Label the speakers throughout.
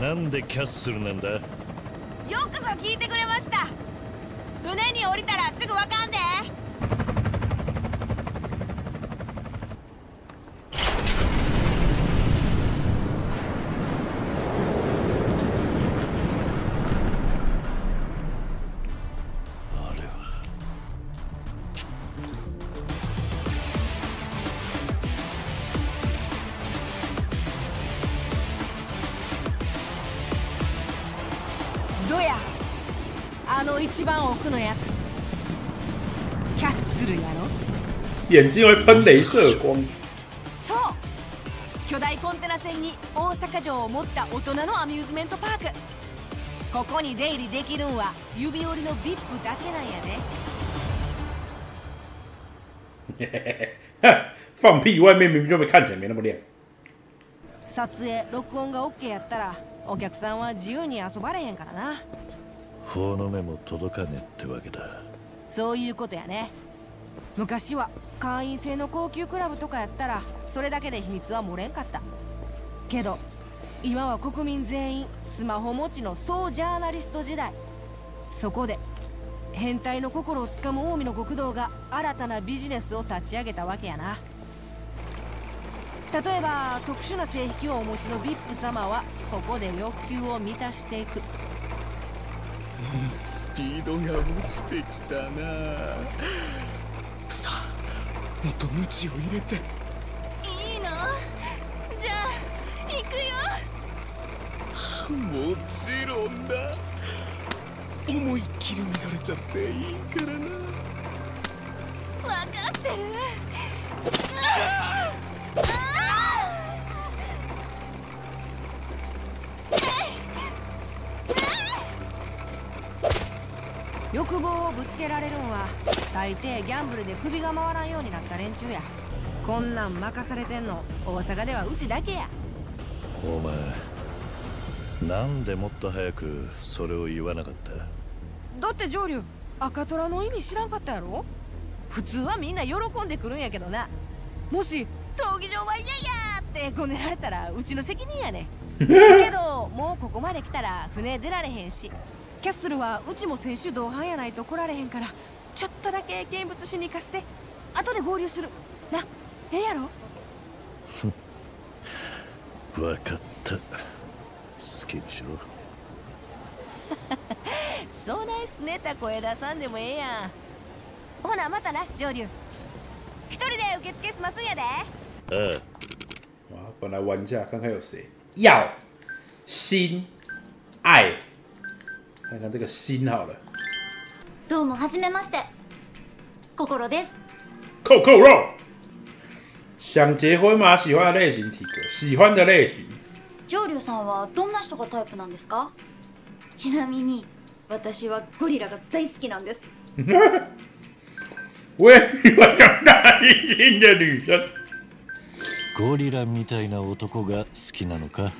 Speaker 1: なんでキャッスルなんだ？よ
Speaker 2: くぞ聞いてくれました。船に降りたらすぐわかんで。一番奥のやつキャッスルやろ？
Speaker 3: 眼睛会喷镭射光。
Speaker 2: そう巨大コンテナ船に大阪城を持った大人のアミューズメントパークここに出入りできるんは指折りの VIP だけなんやで
Speaker 3: 放屁！外面明明就没看起来没那么亮。
Speaker 2: 撮影録音が OK やったらお客さんは自由に遊ばれへんからな
Speaker 1: 法の目も届かねってわけだ。
Speaker 2: そういうことやね。昔は会員制の高級クラブとかやったらそれだけで秘密は漏れんかった。けど今は国民全員スマホ持ちの総ジャーナリスト時代。そこで変態の心をつかむ近江の極道が新たなビジネスを立ち上げたわけやな。例えば特殊な性癖をお持ちの VIP 様はここで欲求を満たしていく。
Speaker 4: スピードが落ちてきたな。さあもっと鞭を入れて。
Speaker 2: いいの？じゃあ行くよ。
Speaker 4: もちろんだ。思いっきり乱れちゃっていいからな。
Speaker 2: 分かってるをぶつけられるんは大抵ギャンブルで首が回らんようになった連中や。こんなん任されてんの大阪ではうちだけや。
Speaker 1: お前なんでもっと早くそれを言わなかった？
Speaker 2: だって上流赤虎の意味知らんかったやろ？普通はみんな喜んでくるんやけどな。もし闘技場は嫌やってこねられたらうちの責任やねけどもうここまで来たら船出られへんしキャッスルはうちも選手同伴やないと来られへんからちょっとだけ見物しに行かせて後で合流する。なええやろ？
Speaker 1: 分かった。好きにしろ。
Speaker 2: そうないすねた声出さんでもええやん。ほなまたな上流。一人で受付済ますんやで。
Speaker 1: ああ。
Speaker 3: 哇，本来玩一下看看有谁要心爱，看看这个心好了。
Speaker 5: どうもはじめまして心です
Speaker 3: 扣扣肉，想结婚吗？喜欢的类型提个，喜欢的类型。
Speaker 5: 上流さんはどんな人がタイプなんですかちなみに私はゴリラが大好きなんです
Speaker 3: 我也喜欢有大阴茎的女生。
Speaker 1: ゴリラみたいな男が好きなのか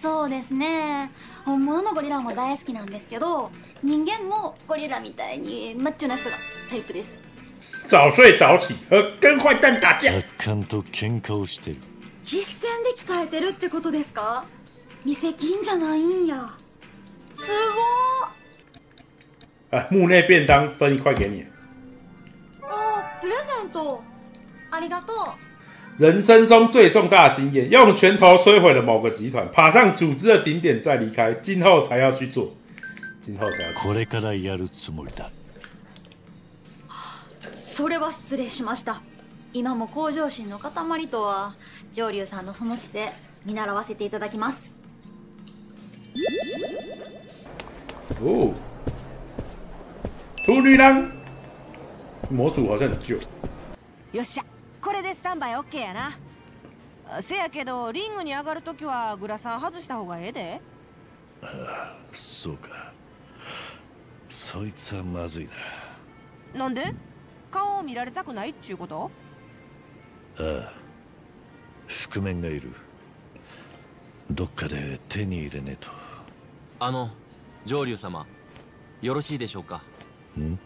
Speaker 5: そうですね。本物のゴリラも大好きなんですけど人間もゴリラみたいにマッチョな人がタイプです。
Speaker 3: 早睡早起和跟坏蛋打架。
Speaker 1: 楽観と喧嘩をしてる。
Speaker 5: 実践で鍛えてるってことですか？見せ金じゃないんや。す
Speaker 3: 啊，幕内便当分一块给你。
Speaker 5: ごー。あプレゼント。ありがとう
Speaker 3: 人生中最重大的经验，用拳头摧毁了某个集团，爬上组织的顶点再离开，今后才要去做，今后才要做。
Speaker 1: これからやるつもりだ
Speaker 5: それは失礼しました今も向上心の塊とは上流さんのその姿勢見習わせていただきます
Speaker 3: 哦，秃女郎，模组好像很旧。
Speaker 2: よっしゃ これでスタンバイ OK やな。せやけどリングに上がるときはグラサン外した方がええで。
Speaker 1: そうか。そいつはまずいな。
Speaker 2: なんで？顔を見られたくないっちゅうこと？
Speaker 1: ああ。覆面がいる。どっかで手に入れねえと。
Speaker 6: あの上流様よろしいでしょうか？
Speaker 1: ん？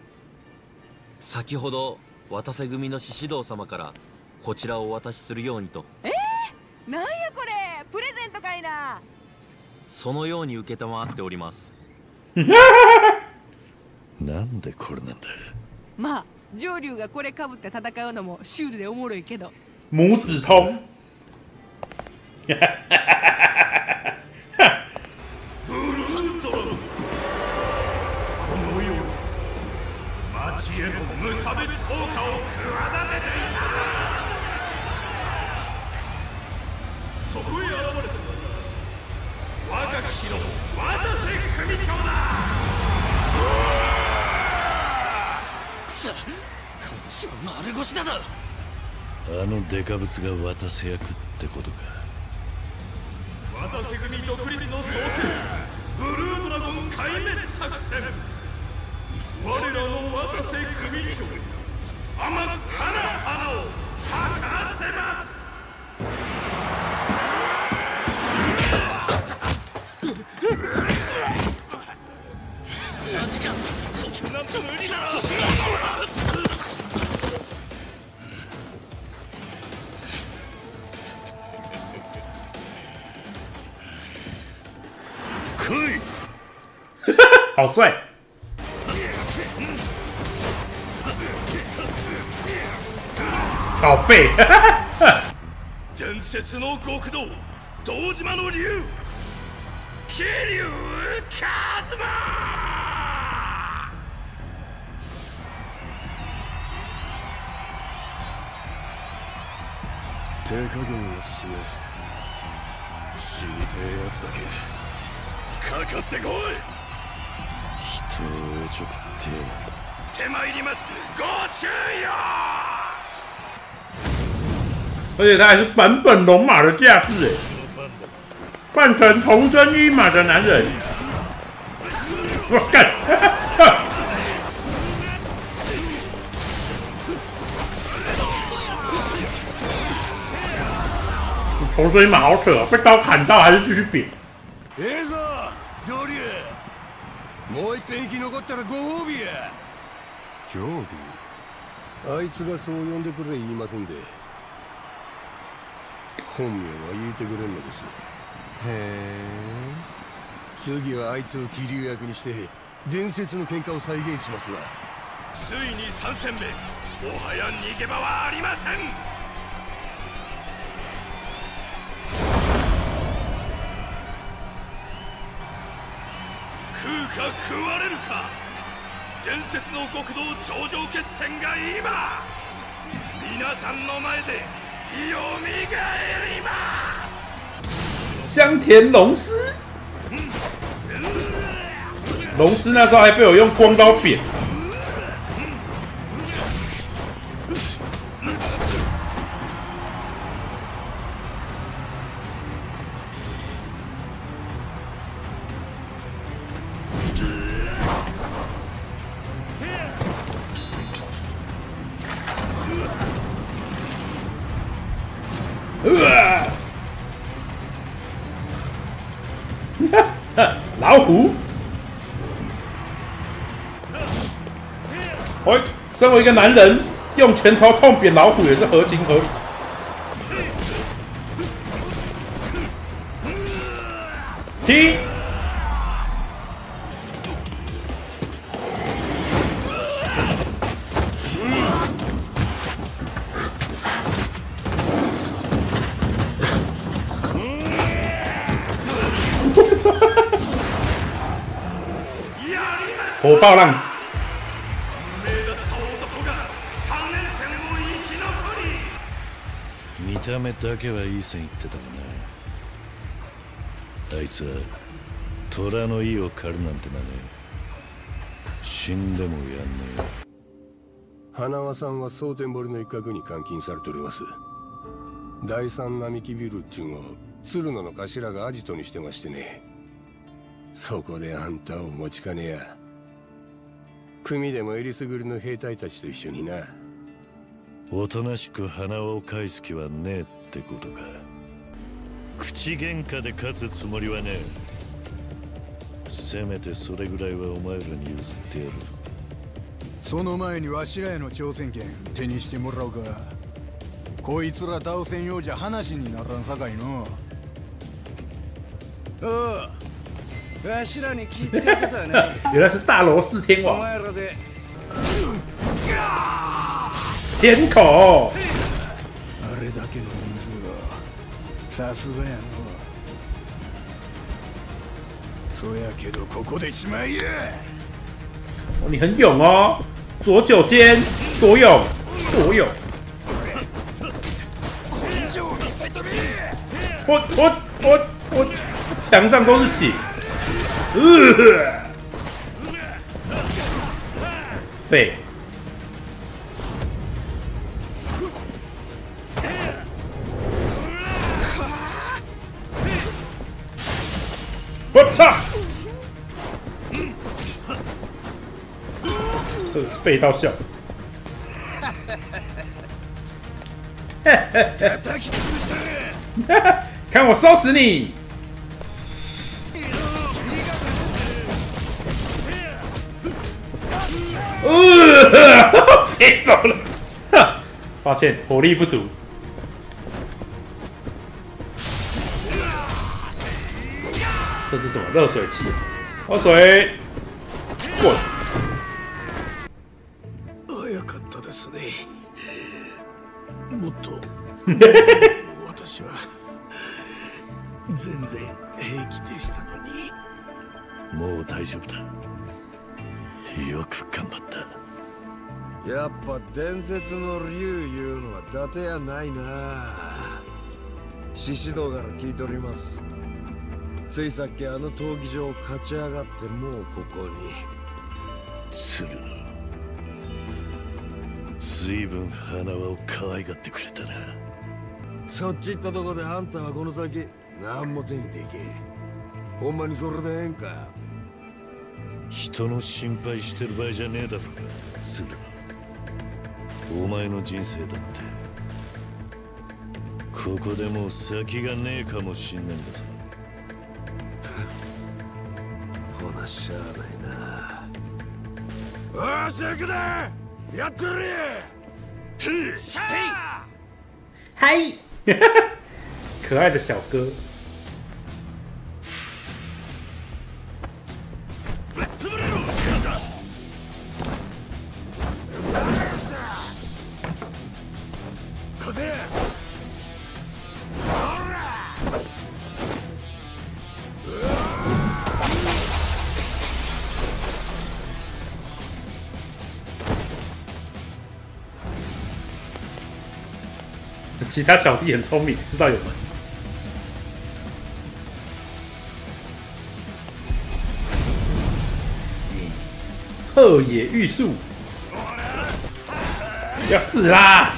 Speaker 6: 先ほど渡瀬組の獅子堂様からこちらをお渡しするようにと。
Speaker 2: なんやこれプレゼントかいな。
Speaker 6: そのように受けたまっております。
Speaker 1: なんでこれなんだ？
Speaker 2: まあ上流がこれかぶって戦うのもシュールでおもろいけど。
Speaker 3: 拇指通。
Speaker 4: こ 町への無差別放火を企てていた。そこへ現れたのは若き日の渡瀬組長だ。
Speaker 1: くそこっちは丸腰だぞ。あのデカブツが渡せ役ってことか。
Speaker 4: 渡瀬組独立の創世ブルードラゴン壊滅作戦我らの渡瀬組長甘っかな花を咲かせます
Speaker 1: マジかこっちなんと無理だろ来い
Speaker 3: 好帅！好废！
Speaker 4: 伝説の極道堂島の竜桐生一馬
Speaker 1: 手加減はしねえ死にてえやつだけ。かかってこい。人をおちょくって
Speaker 4: 手参ります。ご注意を
Speaker 3: 而且他还是版本龙马的架势，哎，扮成童真一马的男人，我干！童真一马好扯、啊，被刀砍到还是继续扁。
Speaker 1: ええぞ上流もう一戦生き残ったらご褒美や上流あいつがそう呼んでくれ言いますんで 本名は言うてくれんのです。へえ次はあいつを桐生役にして伝説の喧嘩を再現しますわ
Speaker 4: ついに3戦目もはや逃げ場はありません。食うか食われるか。伝説の極道頂上決戦が今皆さんの前で
Speaker 3: 香田龙狮，龙狮那时候还被我用光刀扁。我身为一个男人，用拳头痛扁老虎也是合情合理。踢！火爆浪
Speaker 4: た
Speaker 1: 目だけはいい線いってたがな。あいつは虎の意を狩るなんてなね死んでもやんねえよ。
Speaker 7: 花輪さんは蒼天堀の一角に監禁されております。第三並木ビルっちゅうのを鶴野の頭がアジトにしてましてね。そこであんたを持ちかねや。組でもえりすぐりの兵隊たちと一緒にな。
Speaker 1: おとなしく花輪を返す気はねえってことか。口喧嘩で勝つつもりはねえ。せめてそれぐらいはお前らに譲ってやる。
Speaker 8: その前にわしらへの挑戦権手にしてもらおうか。こいつら倒せんようじゃ話にならんさかいの。おうわしらに気付かことはない。
Speaker 3: 原来是大罗四天
Speaker 8: お
Speaker 3: 王，
Speaker 8: 前らで
Speaker 3: 天口。
Speaker 8: あれだけの人数はさすがやのそやけどここでしまいや
Speaker 3: 哦你很勇哦，左九间，多勇，多勇。我我我我，墙上都是血。呃，废。 我操！呃废到笑。
Speaker 8: 叩き潰したれ
Speaker 3: 看我收拾你！呃，谁走了？哈，抱歉，火力不足。 这是什么？热水器？喝水。滚！
Speaker 8: 早かったですねもっと私は全然平気でしたのに
Speaker 1: もう大丈夫だよく頑張った
Speaker 9: やっぱ伝説の竜いうのは伊達やないな獅子堂から聞いておりますついさっきあの闘技場を勝ち上がってもうここに。
Speaker 1: 鶴野。随分花輪を可愛がってくれたな。
Speaker 9: そっち行ったとこであんたはこの先何も手にできん。ほんまにそれでええんか。
Speaker 1: 人の心配してる場合じゃねえだろ鶴野。お前の人生だって。ここでもう先がねえかもしんねえんだぞ。
Speaker 9: しゃあないな。よし行くでやってるへしゃ
Speaker 3: 嗨，可爱的小哥。其他小弟很聪明，知道有门。鹤野玉树，要死啦！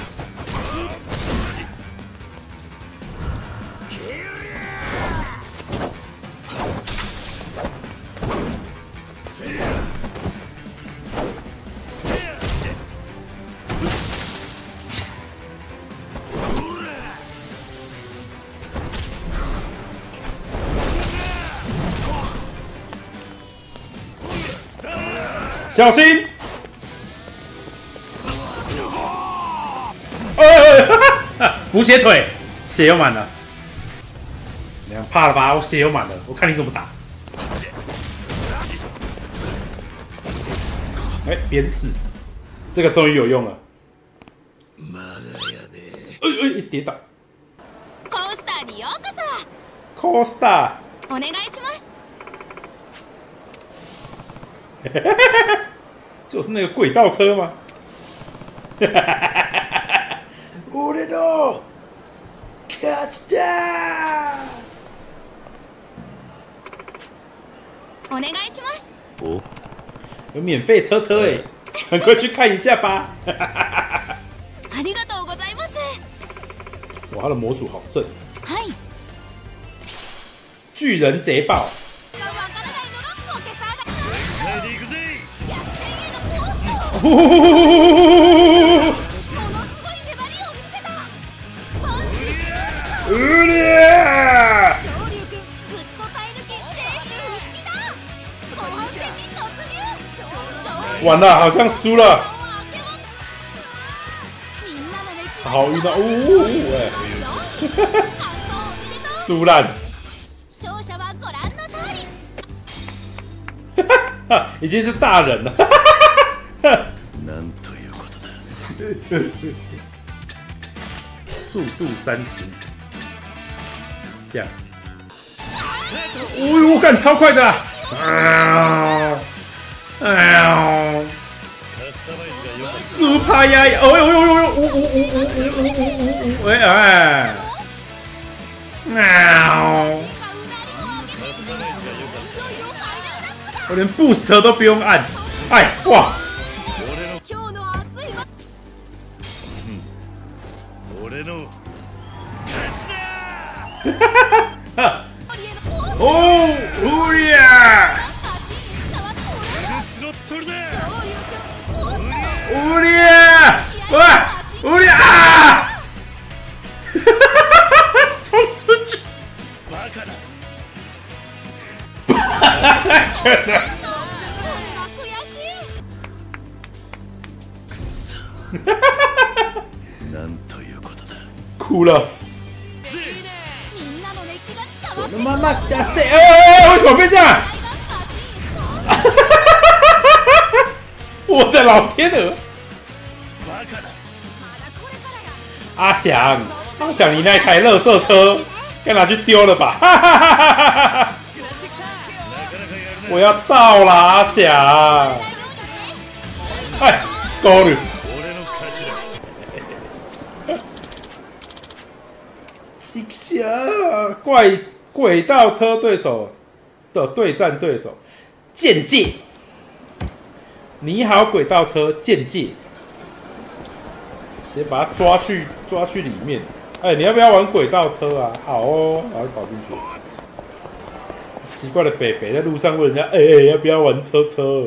Speaker 3: 小心！呃，补血腿，血又满了。你看怕了吧？我血又满了，我看你怎么打。哎，鞭刺，这个终于有用了。
Speaker 8: まだやで
Speaker 3: 哎哎，跌倒。
Speaker 5: コースターにようこ
Speaker 3: Costa，
Speaker 5: そお願いします
Speaker 3: 就是那个轨道车吗？俺の勝ちだ！
Speaker 5: お願いします
Speaker 1: お
Speaker 3: 有免费车车哎，赶快去看一下吧！
Speaker 5: ありがとうございます
Speaker 3: 哇，他的模组好正，
Speaker 5: はい
Speaker 3: 巨人贼爆！ 完了，好像输了。好遇到，呜，输啦。已经是大人了。
Speaker 1: なんということだ
Speaker 3: 速度三十，这样。哦呦，我干超快的啊！啊哎呀
Speaker 1: カスタマイズが良かっ，
Speaker 3: Super 呀！哦呦呦呦呦！呜呜呜呜呜呜呜呜！哎哎！喵！ 我连 Boost 都不用按，哎哇！
Speaker 1: 俺の
Speaker 5: 今
Speaker 3: 哭了。
Speaker 5: みんなの熱気が伝わって
Speaker 3: 妈妈打死！哎哎哎！为什么变这样？我的老天鹅！
Speaker 1: バカだ
Speaker 3: 阿翔，阿翔，你那台垃圾车该拿去丢了吧？哈哈哈哈哈哈！我要到了，阿翔！哎，够了！ 呀怪轨道车对手的对战对手剑界，你好，轨道车剑界，直接把他抓去抓去里面。哎、你要不要玩轨道车啊？好哦，然后跑进去。奇怪的北北在路上问人家，哎、哎、要不要玩车车？